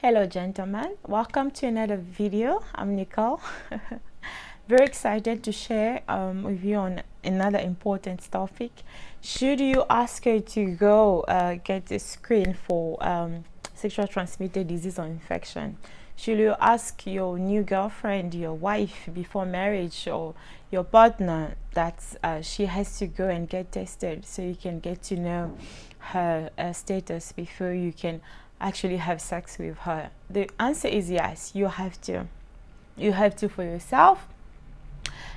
Hello gentlemen, welcome to another video. I'm Nicole. Very excited to share um, with you on another important topic. Should you ask her to go uh, get a screen for um, sexual transmitted disease or infection? Should you ask your new girlfriend, your wife before marriage or your partner that uh, she has to go and get tested so you can get to know her uh, status before you can actually have sex with her? The answer is yes, you have to. You have to for yourself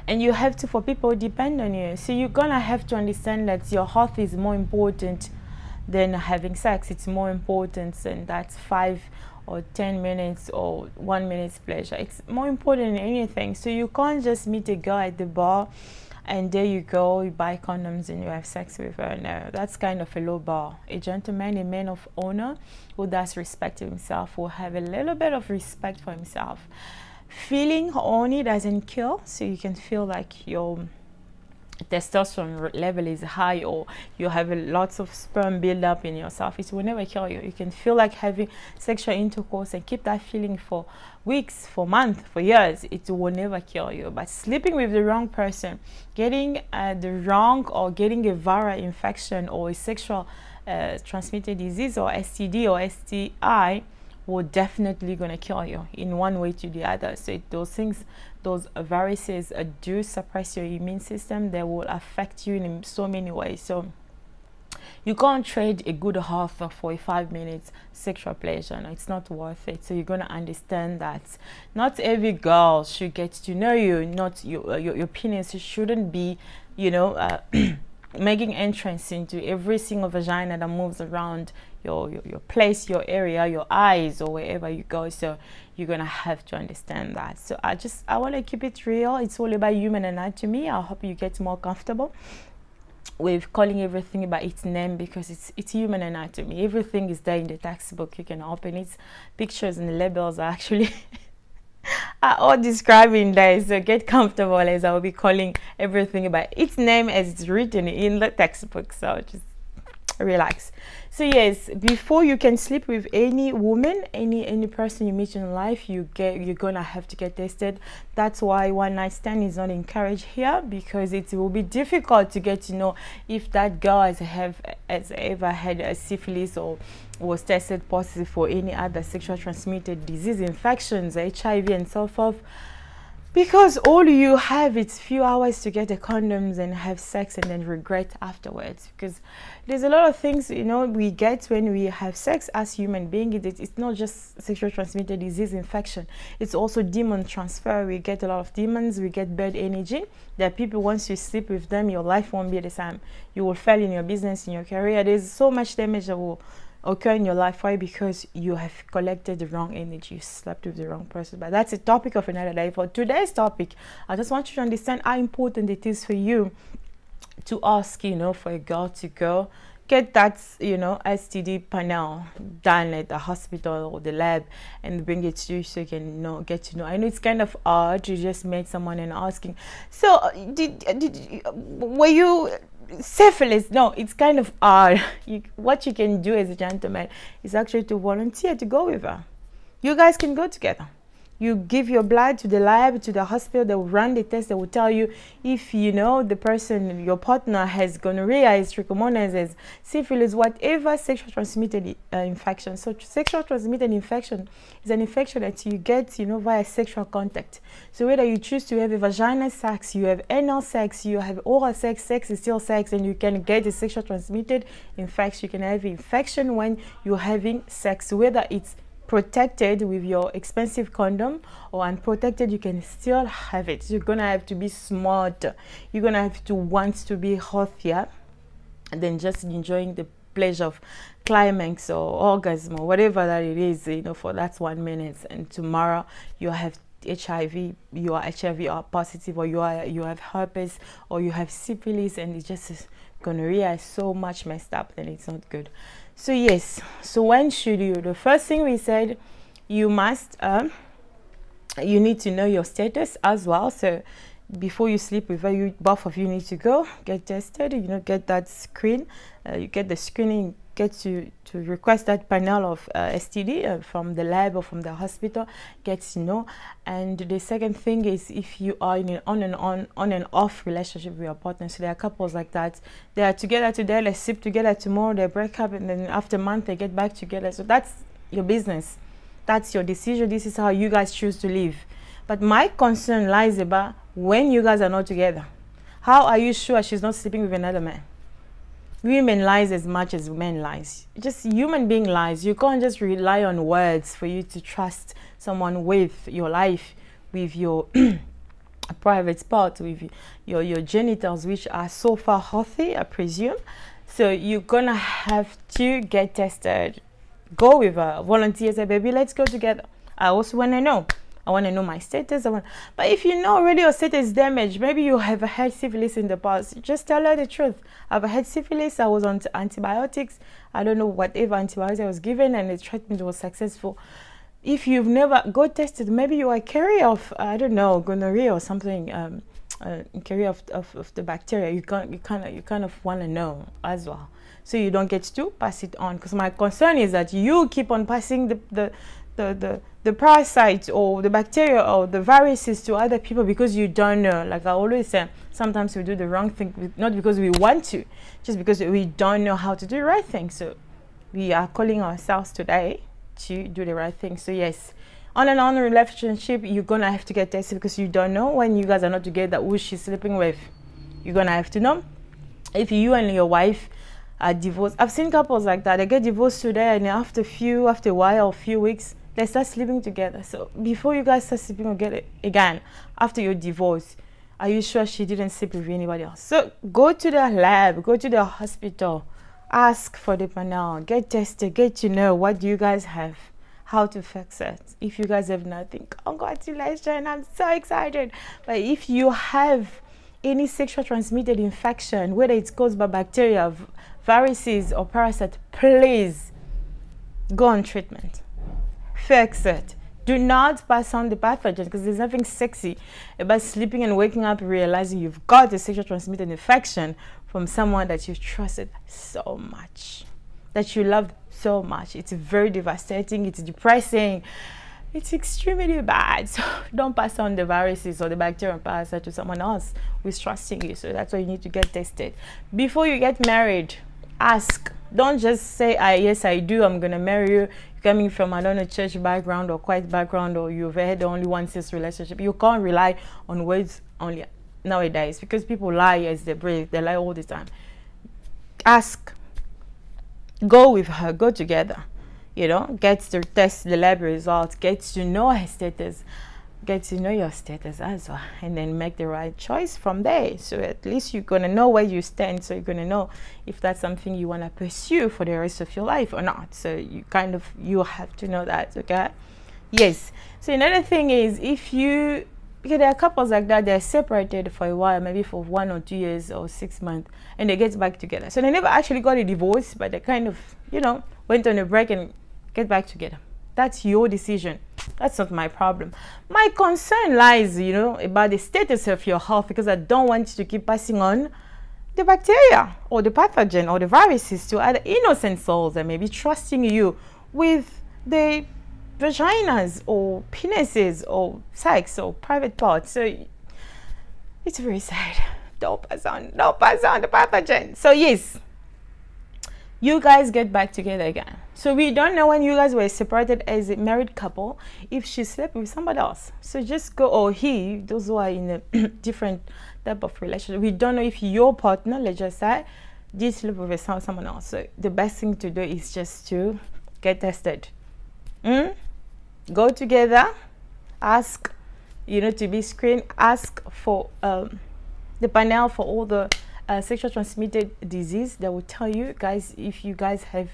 and you have to for people depend on you. So you're gonna have to understand that your health is more important than having sex. It's more important than that five or 10 minutes or one minute's pleasure. It's more important than anything. So you can't just meet a girl at the bar and there you go, you buy condoms and you have sex with her. No, that's kind of a low bar. A gentleman, a man of honor who does respect himself, will have a little bit of respect for himself. Feeling horny doesn't kill, so you can feel like your testosterone level is high or you have lots of sperm build up in yourself it will never kill you. You can feel like having sexual intercourse and keep that feeling for weeks for months for years it will never kill you. But sleeping with the wrong person getting uh, the wrong or getting a viral infection or a sexual uh, transmitted disease or std or sti will definitely gonna kill you in one way to the other. So it, those things those viruses uh, do suppress your immune system they will affect you in so many ways. So you can't trade a good health for a five minutes sexual pleasure. No, it's not worth it. So you're going to understand that not every girl should get to know you not your, uh, your, your penis shouldn't be you know uh, making entrance into every single vagina that moves around your, your, your place, your area, your eyes, or wherever you go. So you're gonna have to understand that. So I just I want to keep it real. It's all about human anatomy. I hope you get more comfortable with calling everything by its name because it's it's human anatomy. Everything is there in the textbook. You can open it. Pictures and labels are actually are all describing that. So get comfortable as I will be calling everything by its name as it's written in the textbook. So just relax. So yes before you can sleep with any woman any any person you meet in life you get you're gonna have to get tested. That's why one night stand is not encouraged here because it will be difficult to get to know if that girl has have has ever had a syphilis or was tested positive for any other sexual transmitted disease infections hiv and so forth because all you have is few hours to get the condoms and have sex and then regret afterwards. Because there's a lot of things you know we get when we have sex as human beings it, it's not just sexual transmitted disease infection. It's also demon transfer. We get a lot of demons. We get bad energy that people once you sleep with them your life won't be the same. You will fail in your business in your career. There's so much damage that will occur in your life why? Because you have collected the wrong energy you slept with the wrong person. But that's a topic of another day. For today's topic i just want you to understand how important it is for you to ask you know for a girl to go get that you know std panel done at the hospital or the lab and bring it to you so you can you know get to know. I know it's kind of odd. To just meet someone and asking. So uh, did, did were you syphilis no it's kind of odd you, what you can do as a gentleman is actually to volunteer to go with her. You guys can go together you give your blood to the lab to the hospital they will run the test they will tell you if you know the person your partner has gonorrhea is trichomonas has syphilis whatever sexual transmitted uh, infection. So sexual transmitted infection is an infection that you get you know via sexual contact. So whether you choose to have a vaginal sex you have anal sex you have oral sex sex is still sex and you can get a sexual transmitted infection. You can have infection when you're having sex whether it's protected with your expensive condom or unprotected you can still have it. You're gonna have to be smart. You're gonna have to want to be healthier than just enjoying the pleasure of climax or orgasm or whatever that it is you know for that one minute. And tomorrow you have HIV, you are HIV or positive, or you are you have herpes, or you have syphilis, and it just gonorrhea is so much messed up, then it's not good. So yes, so when should you? The first thing we said, you must, um, you need to know your status as well. So before you sleep with her, you both of you need to go get tested. You know, get that screen. Uh, you get the screening get to to request that panel of uh, STD uh, from the lab or from the hospital, get to know. And the second thing is if you are in an on and on on and off relationship with your partner. So there are couples like that. They are together today, they sleep together tomorrow, they break up, and then after a month they get back together. So that's your business. That's your decision. This is how you guys choose to live. But my concern lies about when you guys are not together. How are you sure she's not sleeping with another man? Women lies as much as men lies. Just human being lies. You can't just rely on words for you to trust someone with your life, with your private part, with your, your genitals, which are so far healthy, I presume. So you're gonna have to get tested. Go with a volunteer, say, baby, let's go together. I also wanna know. I want to know my status. I want, but if you know already your status is damaged, maybe you have had syphilis in the past. Just tell her the truth. I've had syphilis. I was on antibiotics. I don't know whatever antibiotics I was given, and the treatment was successful. If you've never got tested, maybe you are carrier of I don't know gonorrhea or something. Um, uh, carrier of, of, of the bacteria. You can you kind of you kind of want to know as well, so you don't get to pass it on. Because my concern is that you keep on passing the the the, the, the parasites or the bacteria or the viruses to other people because you don't know. Like I always say, sometimes we do the wrong thing, not because we want to, just because we don't know how to do the right thing. So we are calling ourselves today to do the right thing. So yes, on and on relationship, you're gonna have to get tested because you don't know when you guys are not together who she's sleeping with. You're gonna have to know if you and your wife are divorced. I've seen couples like that. They get divorced today, and after a few, after a while, a few weeks, they start sleeping together. So before you guys start sleeping again, after your divorce, are you sure she didn't sleep with anybody else? So go to the lab, go to the hospital, ask for the panel, get tested, get to know what you guys have, how to fix it. If you guys have nothing, congratulations, I'm so excited. But if you have any sexual transmitted infection, whether it's caused by bacteria, viruses, or parasites, please go on treatment fix it. Do not pass on the pathogen because there's nothing sexy about sleeping and waking up realizing you've got a sexual transmitted infection from someone that you trusted so much, that you loved so much. It's very devastating, it's depressing, it's extremely bad. So don't pass on the viruses or the bacterial parasite to someone else who's trusting you. So that's why you need to get tested. Before you get married, ask. Don't just say, I, yes, I do, I'm going to marry you coming from I don't know church background or quiet background or you've had only one cis relationship, you can't rely on words only nowadays because people lie as they breathe. They lie all the time. Ask. Go with her. Go together. You know, get to test the lab results. Get to know her status get to know your status as well and then make the right choice from there. So at least you're going to know where you stand so you're going to know if that's something you want to pursue for the rest of your life or not. So you kind of you have to know that okay? Yes. So another thing is if you because there are couples like that they're separated for a while maybe for one or two years or six months and they get back together. So they never actually got a divorce but they kind of you know went on a break and get back together. That's your decision. That's not my problem. My concern lies, you know, about the status of your health because I don't want you to keep passing on the bacteria or the pathogen or the viruses to other innocent souls that may be trusting you with the vaginas or penises or sex or private parts. So it's very sad. Don't pass on, don't pass on the pathogen. So yes, you guys get back together again. So we don't know when you guys were separated as a married couple if she slept with somebody else. So just go, or he, those who are in a different type of relationship. We don't know if your partner, let's just say, did sleep with someone else. So the best thing to do is just to get tested. Mm? Go together, ask, you know, to be screened, ask for um, the panel for all the sexual transmitted disease that will tell you guys if you guys have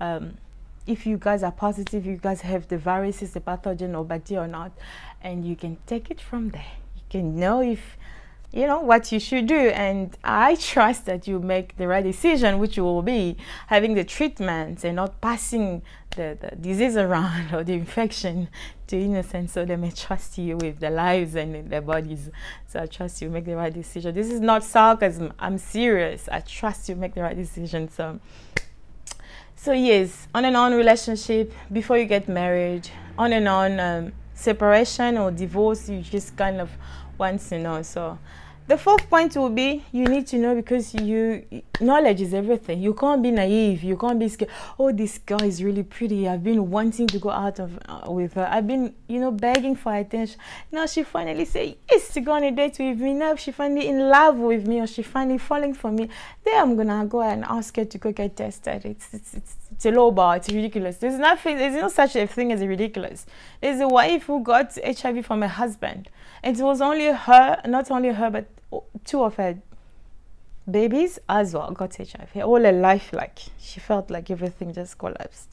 um, if you guys are positive you guys have the viruses the pathogen or bacteria or not and you can take it from there. You can know if you know what you should do. And i trust that you make the right decision which will be having the treatments and not passing the, the disease around or the infection to innocent so they may trust you with their lives and their bodies. So i trust you make the right decision. This is not sarcasm. I'm serious. I trust you make the right decision. So so yes on and on relationship. Before you get married on and on um, separation or divorce you just kind of want to know. So the fourth point will be you need to know because you knowledge is everything. You can't be naive. You can't be scared. Oh this girl is really pretty. I've been wanting to go out of uh, with her. I've been you know begging for attention. Now she finally say yes to go on a date with me. Now she finally in love with me or she finally falling for me. Then i'm gonna go and ask her to go get tested it's it's, it's it's a low bar. It's ridiculous. There's nothing. There's no such a thing as ridiculous. There's a wife who got HIV from her husband, and it was only her, not only her, but two of her babies as well got HIV. All her life, like she felt like everything just collapsed.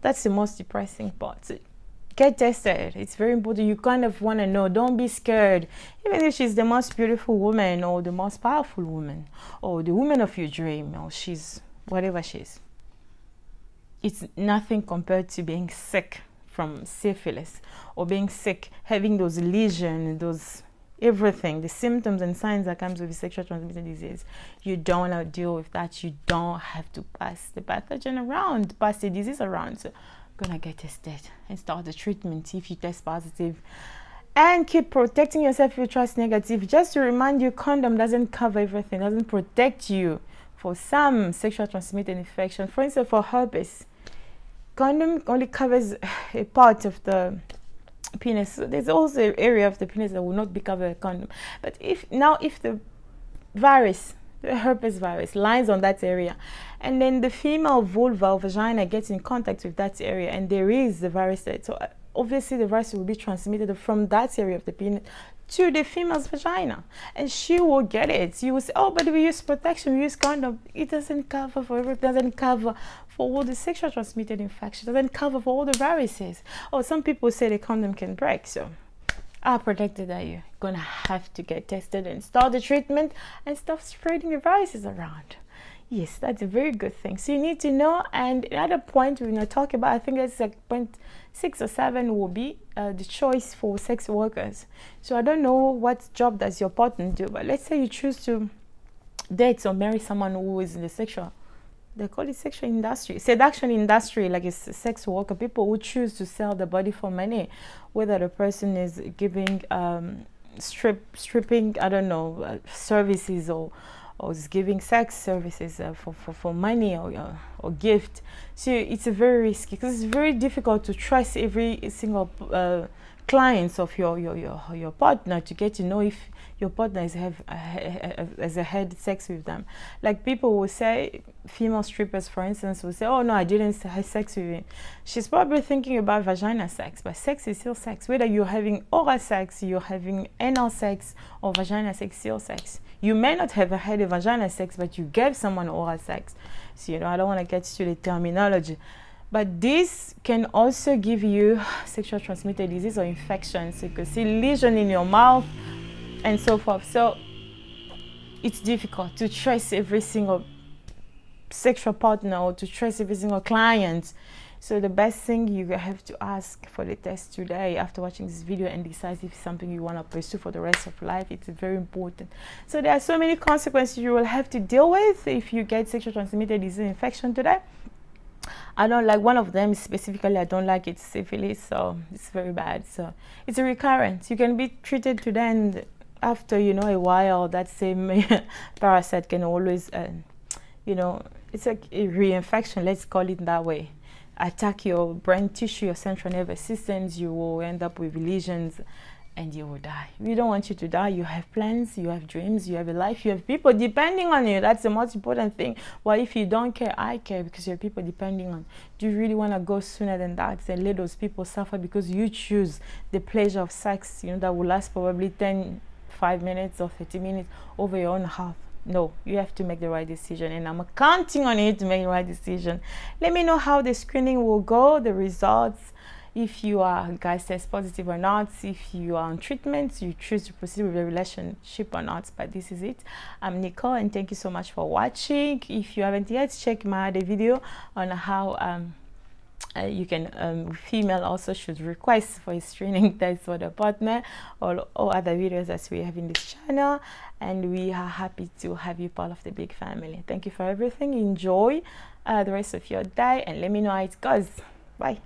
That's the most depressing part. Get tested. It's very important. You kind of want to know. Don't be scared. Even if she's the most beautiful woman or the most powerful woman or the woman of your dream or she's whatever she is. It's nothing compared to being sick from syphilis or being sick, having those lesions, those everything, the symptoms and signs that comes with sexual transmitted disease. You don't want to deal with that. You don't have to pass the pathogen around, pass the disease around. So gonna get tested and start the treatment if you test positive. And keep protecting yourself if you test negative. Just to remind you, condom doesn't cover everything, doesn't protect you for some sexual transmitted infection. For instance, for herpes, condom only covers a part of the penis. So there's also an area of the penis that will not be covered by condom. But if now if the virus, the herpes virus, lies on that area, and then the female vulva or vagina gets in contact with that area, and there is the virus there, so uh, obviously the virus will be transmitted from that area of the penis to the female's vagina. And she will get it. You will say oh but we use protection we use condom. It doesn't cover for it doesn't cover for all the sexual transmitted infections. Doesn't cover for all the viruses. Oh some people say the condom can break so are protected that you're gonna have to get tested and start the treatment and stop spreading the viruses around. Yes that's a very good thing. So you need to know and another point we're going to talk about i think that's a point six or seven will be uh, the choice for sex workers. So i don't know what job does your partner do but let's say you choose to date or marry someone who is in the sexual they call it sexual industry seduction industry like it's a sex worker. People who choose to sell the body for money whether the person is giving um, strip stripping i don't know uh, services or or is giving sex services uh, for, for, for money or, uh, or gift. So it's a very risky because it's very difficult to trust every single uh, clients of your, your, your, your partner to get to know if your partner has, have, has had sex with them. Like people will say, female strippers for instance will say, oh no, I didn't have sex with him. She's probably thinking about vagina sex, but sex is still sex. Whether you're having oral sex, you're having anal sex, or vagina sex, still sex. You may not have had a vagina sex, but you gave someone oral sex. So, you know, I don't want to get to the terminology. But this can also give you sexual transmitted disease or infections. You can see lesion in your mouth and so forth. So it's difficult to trace every single sexual partner or to trace every single client so the best thing you have to ask for the test today after watching this video and decide if it's something you want to pursue for the rest of life, it's very important. So there are so many consequences you will have to deal with if you get sexual transmitted disease infection today. I don't like one of them specifically. I don't like it syphilis, so it's very bad. So it's a recurrence. You can be treated today, and after you know a while, that same parasite can always, uh, you know, it's like a reinfection. Let's call it that way attack your brain tissue, your central nervous systems, you will end up with lesions and you will die. We don't want you to die. You have plans, you have dreams, you have a life, you have people depending on you. That's the most important thing. Well, if you don't care, I care because you have people depending on. Do you really want to go sooner than that and let those people suffer because you choose the pleasure of sex, you know, that will last probably 10, 5 minutes or 30 minutes over your own health? No you have to make the right decision and i'm counting on you to make the right decision. Let me know how the screening will go the results if you are guys test positive or not if you are on treatment you choose to proceed with the relationship or not but this is it. I'm nicole and thank you so much for watching. If you haven't yet check my other video on how um, uh, you can um, female also should request for his training test for the partner or all other videos that we have in this channel. And we are happy to have you part of the big family. Thank you for everything. Enjoy uh, the rest of your day and let me know how it goes. Bye